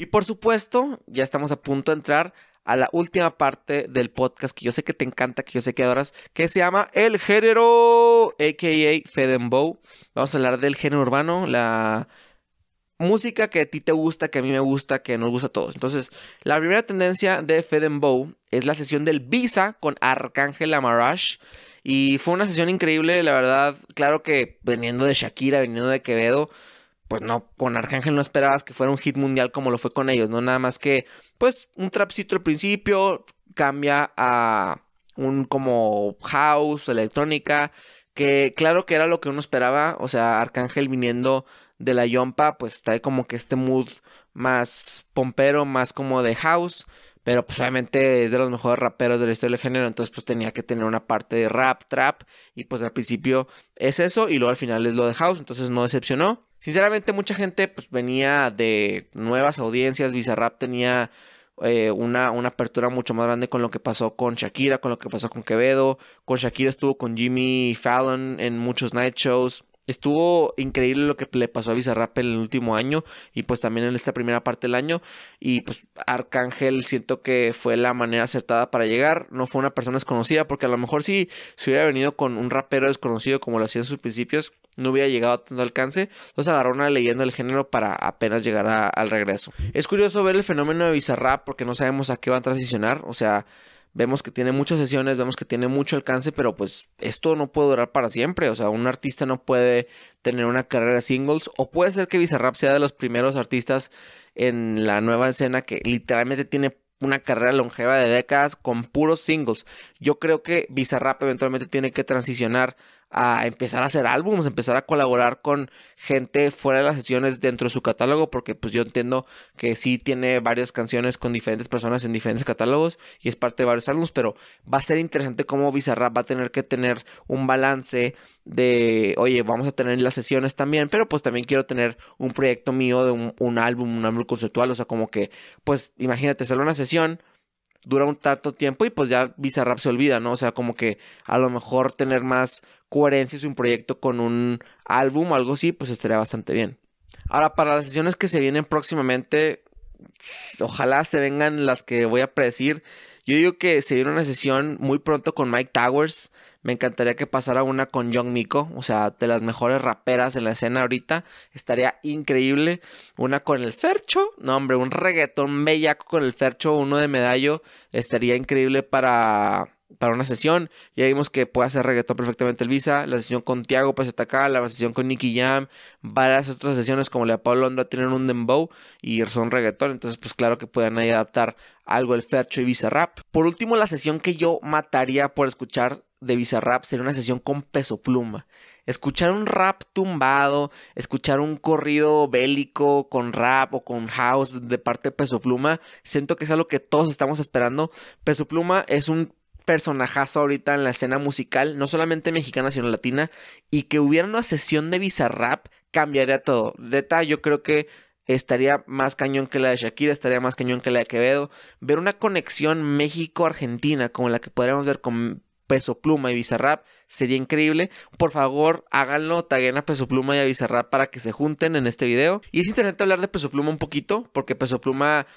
Y por supuesto, ya estamos a punto de entrar a la última parte del podcast que yo sé que te encanta, que yo sé que adoras, que se llama El Género, a.k.a. Fedembow. Vamos a hablar del género urbano, la música que a ti te gusta, que a mí me gusta, que nos gusta a todos. Entonces, la primera tendencia de Fedembow es la sesión del Visa con Arcángel Amarash. Y fue una sesión increíble, la verdad. Claro que veniendo de Shakira, viniendo de Quevedo, pues no, con Arcángel no esperabas que fuera un hit mundial como lo fue con ellos, ¿no? Nada más que, pues, un trapcito al principio, cambia a un como house, electrónica, que claro que era lo que uno esperaba, o sea, Arcángel viniendo de la Yompa, pues trae como que este mood más pompero, más como de house. Pero pues obviamente es de los mejores raperos de la historia del género, entonces pues tenía que tener una parte de rap, trap, y pues al principio es eso, y luego al final es lo de house, entonces no decepcionó. Sinceramente mucha gente pues venía de nuevas audiencias, Bizarrap tenía eh, una, una apertura mucho más grande con lo que pasó con Shakira, con lo que pasó con Quevedo, con Shakira estuvo con Jimmy Fallon en muchos night shows, Estuvo increíble lo que le pasó a Bizarrap en el último año y pues también en esta primera parte del año. Y pues Arcángel siento que fue la manera acertada para llegar. No fue una persona desconocida porque a lo mejor si, si hubiera venido con un rapero desconocido como lo hacía en sus principios, no hubiera llegado a tanto alcance. Entonces agarró una leyenda del género para apenas llegar al regreso. Es curioso ver el fenómeno de Bizarrap porque no sabemos a qué va a transicionar. O sea, Vemos que tiene muchas sesiones, vemos que tiene mucho alcance, pero pues esto no puede durar para siempre. O sea, un artista no puede tener una carrera de singles. O puede ser que Bizarrap sea de los primeros artistas en la nueva escena que literalmente tiene una carrera longeva de décadas con puros singles. Yo creo que Bizarrap eventualmente tiene que transicionar a empezar a hacer álbumes, empezar a colaborar con gente fuera de las sesiones dentro de su catálogo, porque pues yo entiendo que sí tiene varias canciones con diferentes personas en diferentes catálogos y es parte de varios álbumes, pero va a ser interesante cómo Bizarrap va a tener que tener un balance de, oye, vamos a tener las sesiones también, pero pues también quiero tener un proyecto mío de un, un álbum, un álbum conceptual, o sea, como que, pues imagínate, solo una sesión dura un tanto tiempo y pues ya Bizarrap se olvida, ¿no? O sea, como que a lo mejor tener más coherencia en un proyecto con un álbum o algo así, pues estaría bastante bien. Ahora, para las sesiones que se vienen próximamente, ojalá se vengan las que voy a predecir. Yo digo que se viene una sesión muy pronto con Mike Towers. Me encantaría que pasara una con Young Miko, o sea, de las mejores raperas en la escena ahorita. Estaría increíble. Una con el Fercho, no hombre, un reggaetón bellaco con el Fercho, uno de medallo. Estaría increíble para para una sesión. Ya vimos que puede hacer reggaetón perfectamente el Visa. La sesión con Tiago acá, la sesión con Nicky Jam, varias otras sesiones como la de Pablo Londra tienen un dembow y son reggaetón. Entonces, pues claro que pueden ahí adaptar algo el Fercho y Visa Rap. Por último, la sesión que yo mataría por escuchar de Visa Rap sería una sesión con peso pluma. Escuchar un rap tumbado, escuchar un corrido bélico con rap o con house de parte de Peso Pluma, siento que es algo que todos estamos esperando. Peso Pluma es un personajazo ahorita en la escena musical, no solamente mexicana, sino latina, y que hubiera una sesión de Bizarrap cambiaría todo. Neta, yo creo que estaría más cañón que la de Shakira, estaría más cañón que la de Quevedo. Ver una conexión México-Argentina como la que podríamos ver con Peso Pluma y Bizarrap sería increíble. Por favor, háganlo, taguen a Peso Pluma y a Bizarrap para que se junten en este video. Y es interesante hablar de Peso Pluma un poquito, porque Peso Pluma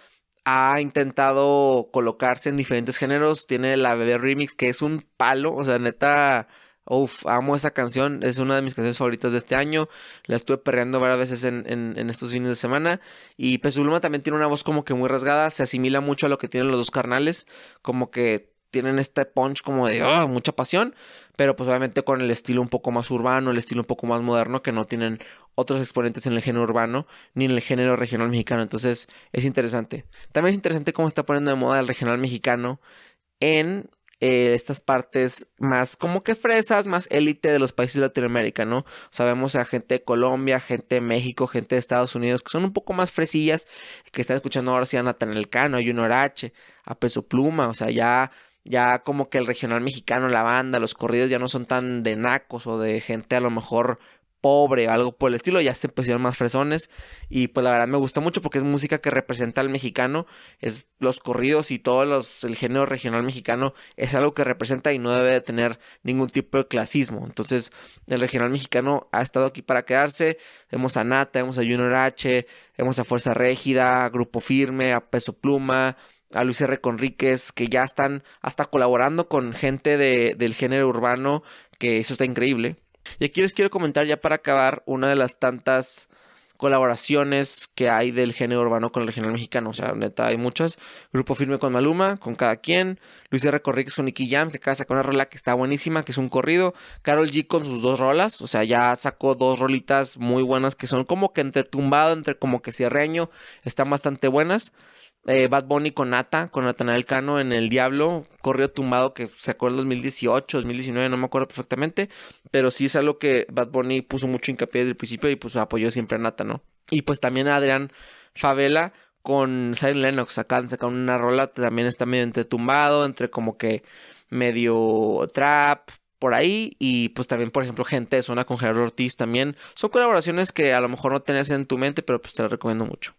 ha intentado colocarse en diferentes géneros. Tiene la Bebé Remix, que es un palo. O sea, neta, uff, amo esa canción. Es una de mis canciones favoritas de este año. La estuve perreando varias veces en, en, estos fines de semana. Y Pesuluma también tiene una voz como que muy rasgada. Se asimila mucho a lo que tienen los dos carnales. Como que tienen este punch como de oh, mucha pasión, pero pues obviamente con el estilo un poco más urbano, el estilo un poco más moderno que no tienen otros exponentes en el género urbano ni en el género regional mexicano. Entonces es interesante. También es interesante cómo está poniendo de moda el regional mexicano en eh, estas partes más como que fresas, más élite de los países de Latinoamérica, ¿no? Sabemos a gente de Colombia, gente de México, gente de Estados Unidos que son un poco más fresillas, que están escuchando ahora sí a Nathan Cano, a Junior H, a Peso Pluma, o sea, ya ya como que el regional mexicano, la banda, los corridos ya no son tan de nacos o de gente a lo mejor pobre, algo por el estilo, ya se pusieron más fresones. Y pues la verdad me gusta mucho porque es música que representa al mexicano, es los corridos y todo el género regional mexicano es algo que representa y no debe de tener ningún tipo de clasismo, entonces el regional mexicano ha estado aquí para quedarse, vemos a Nata, vemos a Junior H, vemos a Fuerza Régida, Grupo Firme, a Peso Pluma, a Luis R. Conríquez, que ya están hasta colaborando con gente de, del género urbano, que eso está increíble. Y aquí les quiero comentar ya para acabar una de las tantas colaboraciones que hay del género urbano con el regional mexicano. O sea, neta, hay muchas. Grupo Firme con Maluma, con cada quien. Luis R. Corríquez con Nicky Jam, que acaba de sacar una rola que está buenísima, que es un corrido. Carol G con sus dos rolas. O sea, ya sacó dos rolitas muy buenas que son como que entre tumbado, entre como que cierreño. Están bastante buenas. Eh, Bad Bunny con Nata, con Natanael Cano en El Diablo, corrió tumbado que sacó en 2018, 2019, no me acuerdo perfectamente, pero sí es algo que Bad Bunny puso mucho hincapié desde el principio y pues apoyó siempre a Nata, ¿no? Y pues también a Adrián Favela con Silent Lennox, acá sacaron una rola también está medio entre tumbado, entre como que medio trap, por ahí. Y pues también, por ejemplo, gente de zona con Gerardo Ortiz también. Son colaboraciones que a lo mejor no tenías en tu mente, pero pues te las recomiendo mucho.